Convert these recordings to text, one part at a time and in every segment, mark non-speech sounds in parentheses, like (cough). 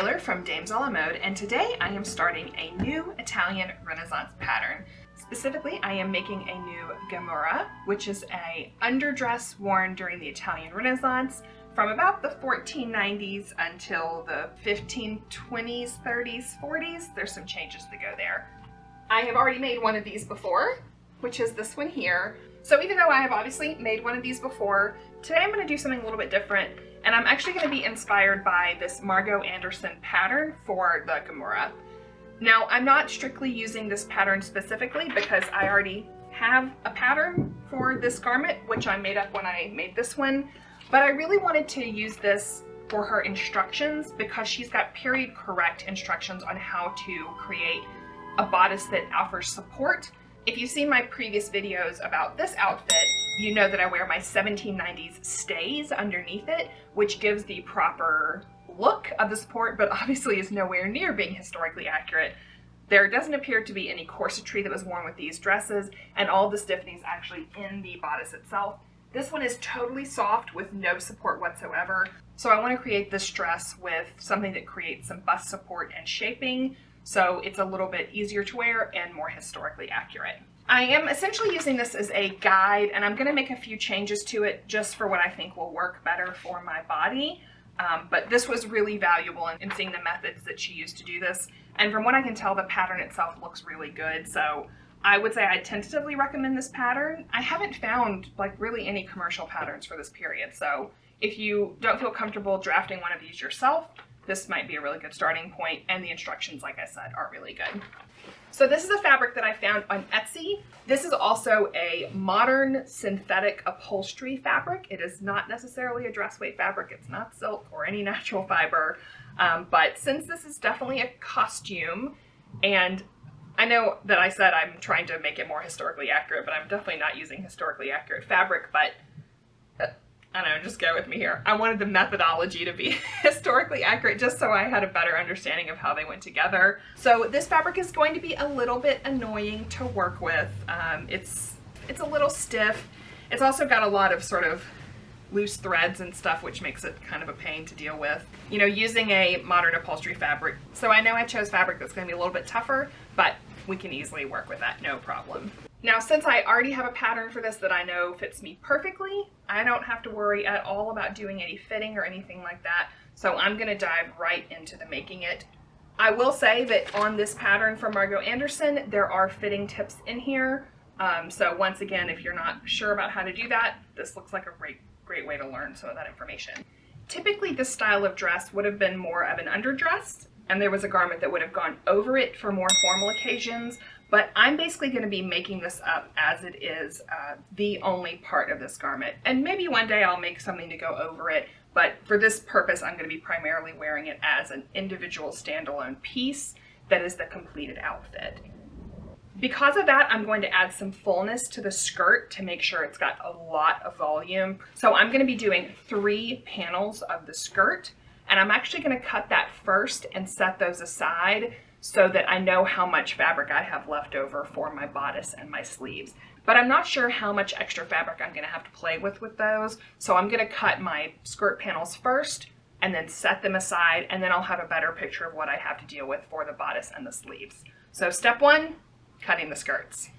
Taylor from Dames a la Mode, and today I am starting a new Italian Renaissance pattern. Specifically, I am making a new Gamurra, which is a underdress worn during the Italian Renaissance from about the 1490s until the 1520s, 30s, 40s. There's some changes that go there. I have already made one of these before, which is this one here. So even though I have obviously made one of these before, today I'm going to do something a little bit different and I'm actually going to be inspired by this Margo Anderson pattern for the Gamurra. Now, I'm not strictly using this pattern specifically because I already have a pattern for this garment, which I made up when I made this one, but I really wanted to use this for her instructions because she's got period correct instructions on how to create a bodice that offers support. If you've seen my previous videos about this outfit, you know that I wear my 1790s stays underneath it, which gives the proper look of the support, but (laughs) obviously is nowhere near being historically accurate. There doesn't appear to be any corsetry that was worn with these dresses, and all the stiffening is actually in the bodice itself. This one is totally soft with no support whatsoever. So I want to create this dress with something that creates some bust support and shaping, so it's a little bit easier to wear and more historically accurate. I am essentially using this as a guide and I'm going to make a few changes to it just for what I think will work better for my body. Um, but this was really valuable in, in seeing the methods that she used to do this. And from what I can tell, the pattern itself looks really good. So I would say I tentatively recommend this pattern. I haven't found like really any commercial patterns for this period. So if you don't feel comfortable drafting one of these yourself, this might be a really good starting point. And the instructions, like I said, are really good. So this is a fabric that I found on Etsy. This is also a modern synthetic upholstery fabric. It is not necessarily a dress weight fabric. It's not silk or any (laughs) natural fiber. Um, but since this is definitely a costume, and I know that I said I'm trying to make it more historically accurate, but I'm definitely not using historically accurate fabric, but I don't know, just go with me here. I wanted the methodology to be (laughs) historically accurate just so I had a better understanding of how they went together. So this fabric is going to be a little bit annoying to work with. Um, it's, it's a little stiff. It's also got a lot of sort of loose threads and stuff, which makes it kind of a pain to deal with. You know, using a modern upholstery fabric. So I know I chose fabric that's going to be a little bit tougher, but we can easily work with that, no problem. Now, since I already have a pattern for this that I know fits me perfectly, I don't have to worry at all about doing any fitting or anything like that. So I'm gonna dive right into the making it. I will say that on this pattern from Margo Anderson, there are fitting tips in here. Um, so once again, if you're not sure about how to do that, this looks like a great, great way to learn some of that information. Typically, this style of dress would have been more of an underdress, and there was a garment that would have gone over it for more formal occasions, but I'm basically going to be making this up as it is uh, the only part of this garment. And maybe one day I'll make something to go over it, but for this purpose I'm going to be primarily wearing it as an individual standalone piece that is the completed outfit. Because of that, I'm going to add some fullness to the skirt to make sure it's got a lot of volume. So I'm going to be doing three panels of the skirt, and I'm actually going to cut that first and set those aside so that I know how much fabric I have left over for my bodice and my sleeves. But I'm not sure how much extra fabric I'm gonna have to play with with those. So I'm gonna cut my skirt panels first and then set them aside and then I'll have a better picture of what I have to deal with for the bodice and the sleeves. So step one, cutting the skirts.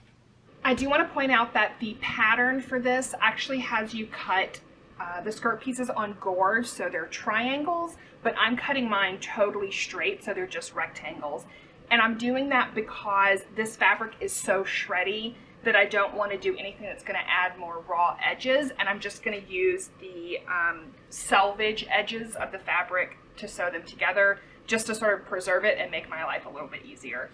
I do want to point out that the pattern for this actually has you cut uh, the skirt pieces on gores, so they're triangles, but I'm cutting mine totally straight, so they're just rectangles. And I'm doing that because this fabric is so shreddy that I don't want to do anything that's going to add more raw edges, and I'm just going to use the um, selvage edges of the fabric to sew them together just to sort of preserve it and make my life a little bit easier.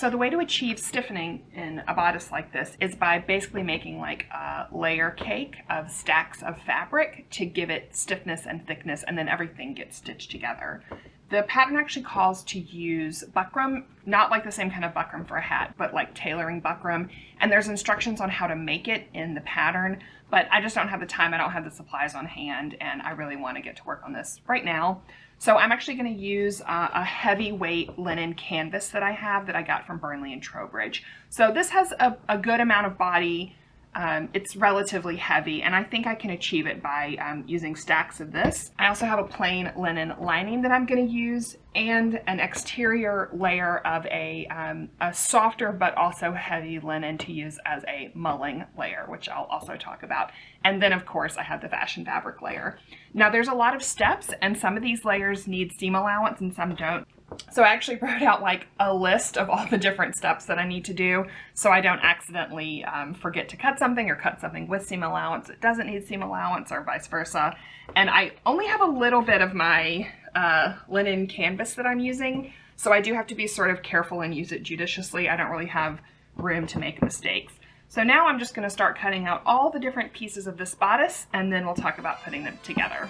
So the way to achieve stiffening in a bodice like this is by basically making like a layer cake of stacks of fabric to give it stiffness and thickness and then everything gets stitched together. The pattern actually calls to use buckram, not like the same kind of buckram for a hat, but like tailoring buckram. And there's instructions on how to make it in the pattern, but I just don't have the time, I don't have the supplies on hand, and I really want to get to work on this right now. So I'm actually going to use uh, a heavyweight linen canvas that I have that I got from Burnley and Trowbridge. So this has a, a good amount of body. Um, it's relatively heavy and I think I can achieve it by um, using stacks of this. I also have a plain linen lining that I'm going to use and an exterior layer of a, um, a softer but also heavy linen to use as a mulling layer, which I'll also talk about. And then of course I have the fashion fabric layer. Now there's a lot of steps and some of these layers need seam allowance and some don't. So I actually (laughs) wrote out like a list of all the different steps that I need to do so I don't accidentally um, forget to cut something or cut something with seam allowance. It doesn't need seam allowance or vice versa. And I only have a little bit of my uh, linen canvas that I'm using. So I do have to be sort of careful and use it judiciously. I don't really have room to make mistakes. So now I'm just gonna start cutting out all the different pieces of this bodice and then we'll talk about putting them together.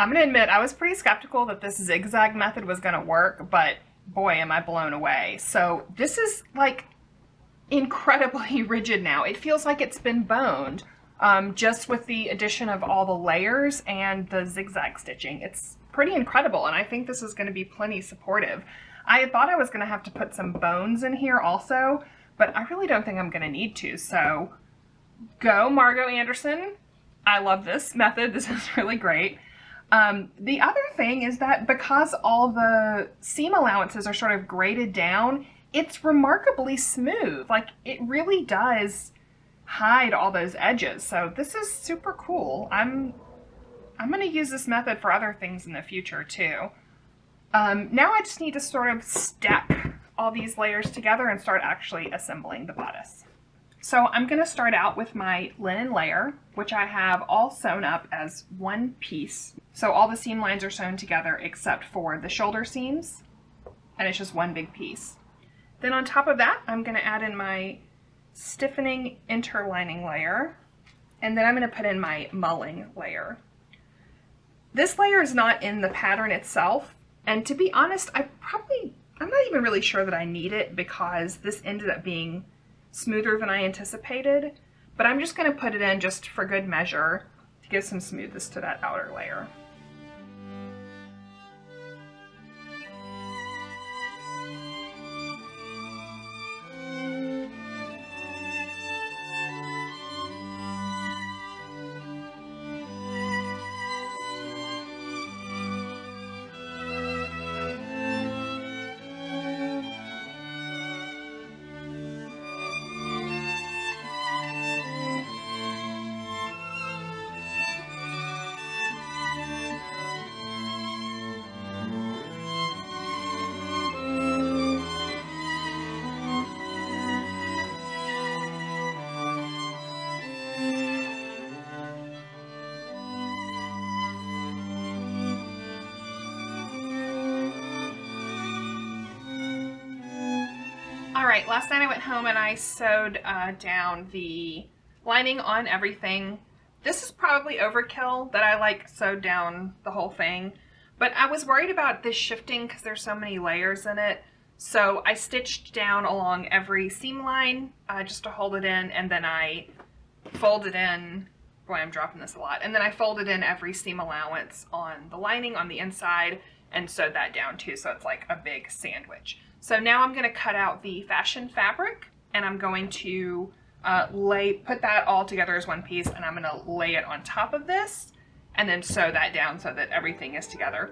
I'm gonna admit I was pretty skeptical that this zigzag method was gonna work, but boy am I blown away. So this is like incredibly (laughs) rigid now. It feels like it's been boned um, just with the addition of all the layers and the zigzag stitching. It's pretty incredible and I think this is gonna be plenty supportive. I thought I was gonna have to put some bones in here also, but I really don't think I'm gonna need to. So go Margo Anderson. I love this method. This is (laughs) really great. Um, the other thing is that because all the seam allowances are sort of graded down, it's remarkably smooth. Like it really does hide all those edges. So this is super cool. I'm I'm going to use this method for other things in the future too. Um, now I just need to sort of step all these layers together and start actually assembling the bodice. So I'm going to start out with my linen layer, which I have all sewn up as one piece. So all the seam lines are sewn together except for the shoulder seams, and it's just one big piece. Then on top of that, I'm going to add in my stiffening interlining layer, and then I'm going to put in my mulling layer. This layer is not in the pattern itself, and to be honest, I probably, I'm not even really sure that I need it because this ended up being smoother than I anticipated, but I'm just gonna put it in just for good measure to give some smoothness to that outer layer. All right, last night I went home and I sewed uh, down the lining on everything. This is probably overkill that I like sewed down the whole thing, but I was worried about this shifting because there's so many layers in it. So I stitched down along every seam line uh, just to hold it in and then I folded in, boy I'm dropping this a lot, and then I folded in every seam allowance on the lining on the inside and sewed that down too so it's like a big sandwich. So now I'm going to cut out the fashion fabric and I'm going to uh, lay, put that all together as one piece and I'm going to lay it on top of this and then sew that down so that everything is together.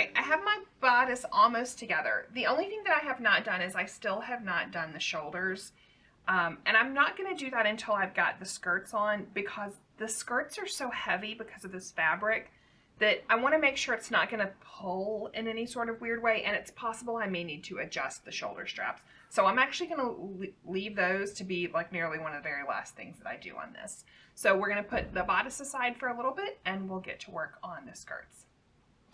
Right, I have my bodice almost together. The only thing that I have not done is I still have not done the shoulders. Um, and I'm not going to do that until I've got the skirts on because the skirts are so heavy because of this fabric that I want to make sure it's not going to pull in any sort of weird way and it's possible I may need to adjust the shoulder straps. So I'm actually going to leave those to be like nearly one of the very last things that I do on this. So we're going to put the bodice aside for a little bit and we'll get to work on the skirts.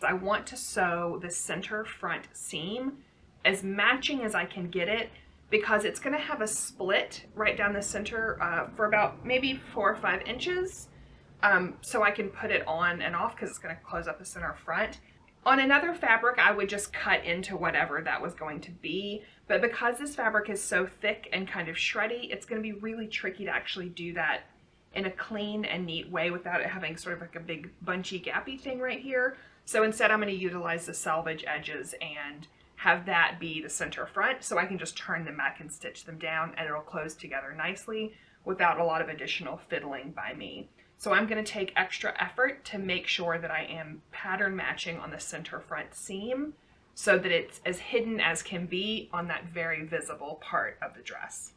I want to sew the center front seam as matching as I can get it because it's going to have a split right down the center uh, for about maybe four or five inches. Um, so I can put it on and off because it's going to close up the center front. On another fabric, I would just cut into whatever that was going to be. But because this fabric is so thick and kind of shreddy, it's going to be really tricky to actually do that in a clean and neat way without it having sort of like a big bunchy gappy thing right here. So instead I'm going to utilize the selvage edges and have that be the center front so I can just turn them back and stitch them down and it'll close together nicely without a lot of additional fiddling by me. So I'm going to take extra effort to make sure that I am pattern matching on the center front seam so that it's as hidden as can be on that very visible part of the dress.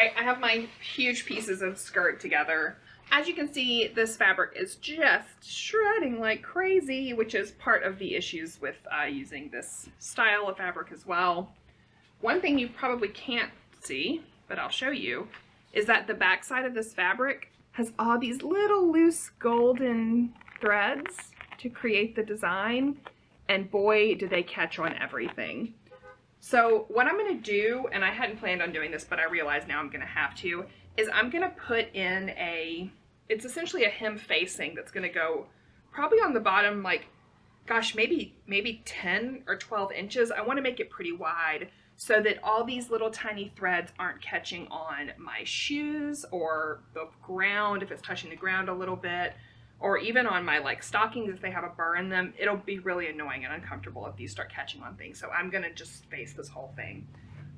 Right, I have my huge pieces of skirt together. As you can see, this fabric is just shredding like crazy, which is part of the issues with uh, using this style of fabric as well. One thing you probably can't see, but I'll show you, is that the back side of this fabric has all these little loose golden threads to create the design, and boy, do they catch on everything. So what I'm going to do, and I hadn't planned on doing this, but I realize now I'm going to have to, is I'm going to put in a, it's essentially a hem facing that's going to go probably on the bottom, like gosh, maybe maybe 10 or 12 inches. I want to make it pretty wide so that all these little tiny threads aren't catching on my shoes or the ground if it's touching the ground a little bit or even on my like stockings if they have a burr in them it'll be really annoying and uncomfortable if these start catching on things. So I'm gonna just face this whole thing.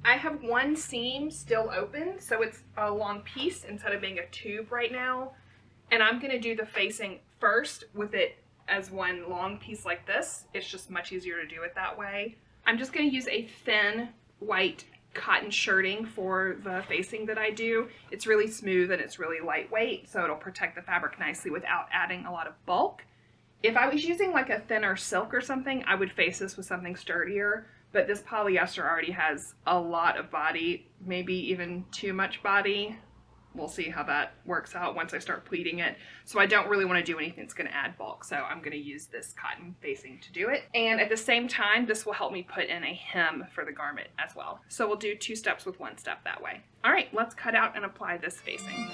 I have one seam still open so it's a long piece instead of being a tube right now. And I'm gonna do the facing first with it as one long piece like this. It's just much easier to do it that way. I'm just gonna use a thin white cotton shirting for the facing that I do. It's really smooth and it's really lightweight, so it'll protect the fabric nicely without adding a lot of bulk. If I was using like a thinner silk or something, I would face this with something sturdier, but this polyester already has a lot of body, maybe even too much body we'll see how that works out once I start pleating it. So I don't really want to do anything that's going to add bulk. So I'm going to use this cotton facing to do it. And at the same time, this will help me put in a hem for the garment as well. So we'll do two steps with one step that way. All right, let's cut out and apply this facing.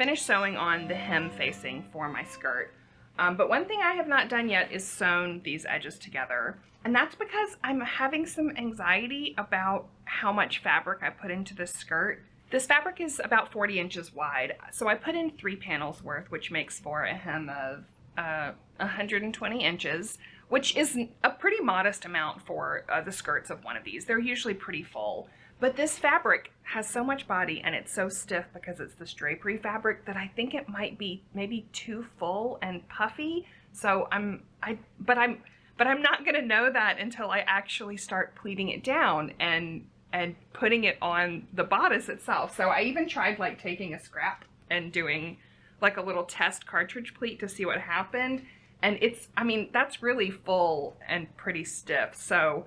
Finished sewing on the hem facing for my skirt. Um, but one thing I have not done yet is sewn these edges together. And that's because I'm having some anxiety about how much fabric I put into this skirt. This fabric is about 40 inches wide, so I put in three panels worth, which makes for a hem of uh, 120 inches, which is a pretty modest amount for uh, the skirts of one of these. They're usually pretty full. But this fabric has so much body and it's so stiff because it's this drapery fabric that I think it might be maybe too full and puffy. So I'm, I, but I'm, but I'm not gonna know that until I actually start pleating it down and, and putting it on the bodice itself. So I even tried like taking a scrap and doing like a little test cartridge pleat to see what happened. And it's, I mean, that's really full and pretty stiff. So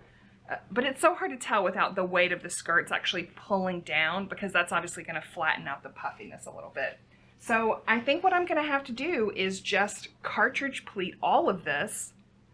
but it's so hard to tell without the weight of the skirts actually pulling down because that's obviously going to flatten out the puffiness a little bit. So I think what I'm going to have to do is just cartridge pleat all of this,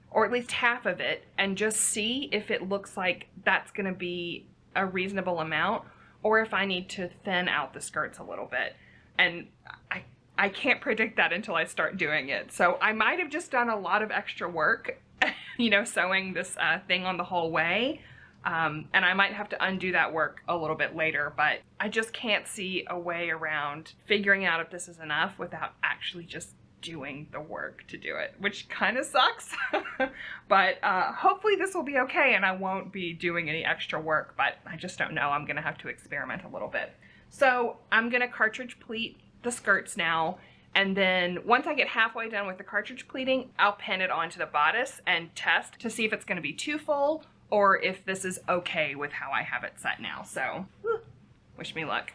or at least half of it, and just see if it looks like that's going to be a reasonable amount, or if I need to thin out the skirts a little bit. And I, I can't predict that until I start doing it. So I might have just done a lot of extra work (laughs) you know, sewing this uh, thing on the whole way. Um, and I might have to undo that work a little bit later, but I just can't see a way around figuring out if this is enough without actually just doing the work to do it, which kind of sucks. (laughs) but uh, hopefully this will be okay and I won't be doing any extra work, but I just don't know. I'm gonna have to experiment a little bit. So I'm gonna cartridge pleat the skirts now and then once I get halfway done with the cartridge pleating, I'll pin it onto the bodice and test to see if it's gonna be too full or if this is okay with how I have it set now. So, wish me luck.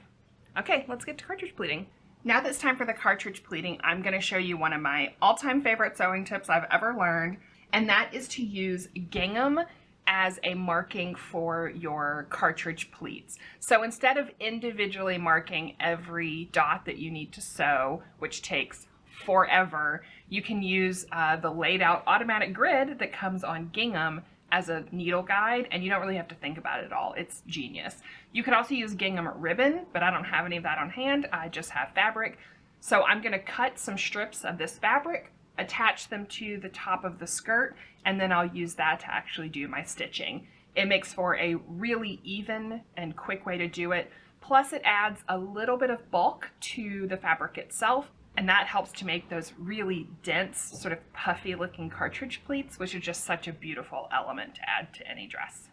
Okay, let's get to cartridge pleating. Now that it's time for the cartridge pleating, I'm going to show you one of my all-time favorite sewing tips I've ever learned, and that is to use gingham as a marking for your cartridge pleats. So instead of individually marking every dot that you need to sew, which takes forever, you can use uh, the laid out automatic grid that comes on gingham as a needle guide and you don't really have to think about it at all. It's genius. You could also use gingham ribbon, but I don't have any of that on hand. I just have fabric. So I'm gonna cut some strips of this fabric, attach them to the top of the skirt, and then I'll use that to actually do my stitching. It makes for a really even and quick way to do it. Plus it adds a little bit of bulk to the fabric itself and that helps to make those really dense, sort of puffy looking cartridge pleats, which are just such a beautiful element to add to any dress.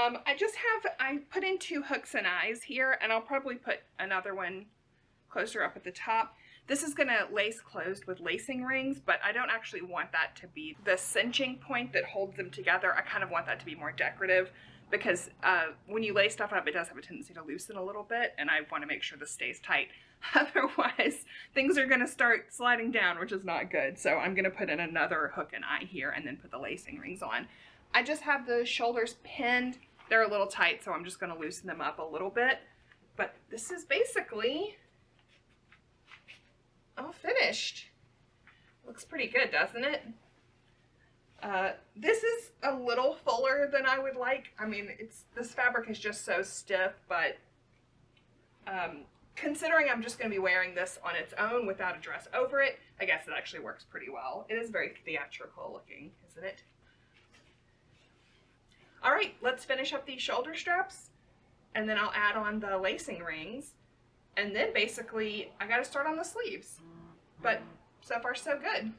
Um, I just have, I put in two hooks and eyes here, and I'll probably put another one closer up at the top. This is going to lace closed with lacing rings, but I don't actually want that to be the cinching point that holds them together. I kind of want that to be more decorative because uh, when you lay stuff up, it does have a tendency to loosen a little bit, and I want to make sure this stays tight. (laughs) Otherwise, things are going to start sliding down, which is not good. So I'm going to put in another hook and eye here and then put the lacing rings on. I just have the shoulders pinned. They're a little tight, so I'm just going to loosen them up a little bit. But this is basically all finished. Looks pretty good, doesn't it? Uh, this is a little fuller than I would like. I mean, it's this fabric is just so stiff, but um, considering I'm just going to be wearing this on its own without a dress over it, I guess it actually works pretty well. It is very theatrical looking, isn't it? All right, let's finish up these shoulder straps and then I'll add on the lacing rings. And then basically I gotta start on the sleeves. But so far so good.